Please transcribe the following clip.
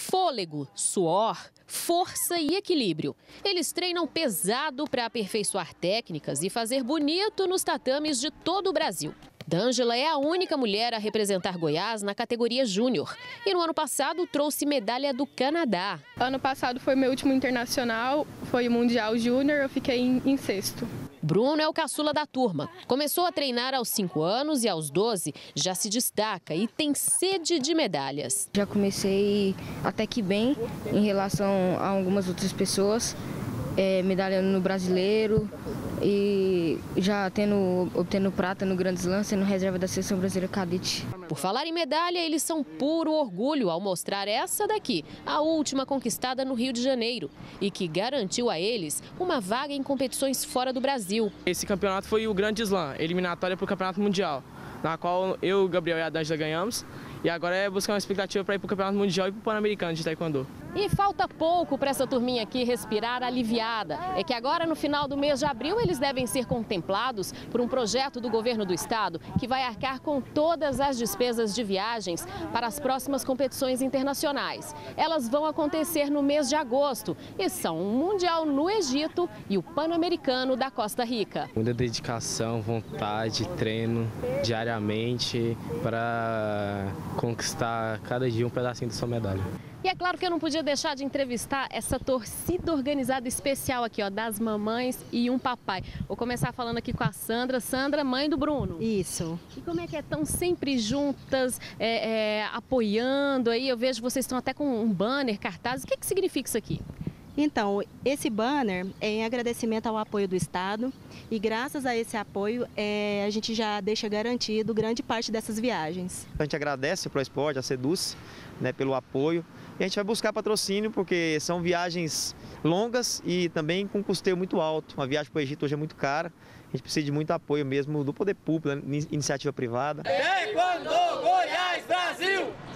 Fôlego, suor, força e equilíbrio. Eles treinam pesado para aperfeiçoar técnicas e fazer bonito nos tatames de todo o Brasil. D'Angela é a única mulher a representar Goiás na categoria júnior. E no ano passado trouxe medalha do Canadá. Ano passado foi meu último internacional, foi o Mundial Júnior, eu fiquei em, em sexto. Bruno é o caçula da turma. Começou a treinar aos 5 anos e aos 12 já se destaca e tem sede de medalhas. Já comecei até que bem em relação a algumas outras pessoas. É, medalha no brasileiro, e já tendo, obtendo prata no Grandes Slam, sendo reserva da seleção brasileira cadete. Por falar em medalha, eles são puro orgulho ao mostrar essa daqui, a última conquistada no Rio de Janeiro, e que garantiu a eles uma vaga em competições fora do Brasil. Esse campeonato foi o Grande Slam, eliminatória para o Campeonato Mundial, na qual eu, Gabriel e a D'Angela ganhamos. E agora é buscar uma expectativa para ir para o Campeonato Mundial e para o Pan-Americano de Taekwondo. E falta pouco para essa turminha aqui respirar aliviada. É que agora, no final do mês de abril, eles devem ser contemplados por um projeto do governo do estado que vai arcar com todas as despesas de viagens para as próximas competições internacionais. Elas vão acontecer no mês de agosto e são o um Mundial no Egito e o Pan-Americano da Costa Rica. Muita dedicação, vontade, treino diariamente para conquistar cada dia um pedacinho da sua medalha. E é claro que eu não podia deixar de entrevistar essa torcida organizada especial aqui, ó, das mamães e um papai. Vou começar falando aqui com a Sandra. Sandra, mãe do Bruno. Isso. E como é que é? Estão sempre juntas, é, é, apoiando aí? Eu vejo vocês estão até com um banner, cartaz. O que, que significa isso aqui? Então, esse banner é em agradecimento ao apoio do Estado e graças a esse apoio é, a gente já deixa garantido grande parte dessas viagens. A gente agradece para o esporte, a Seduz, né, pelo apoio e a gente vai buscar patrocínio porque são viagens longas e também com custeio muito alto. Uma viagem para o Egito hoje é muito cara, a gente precisa de muito apoio mesmo do poder público, iniciativa privada. Taekwondo Goiás Brasil!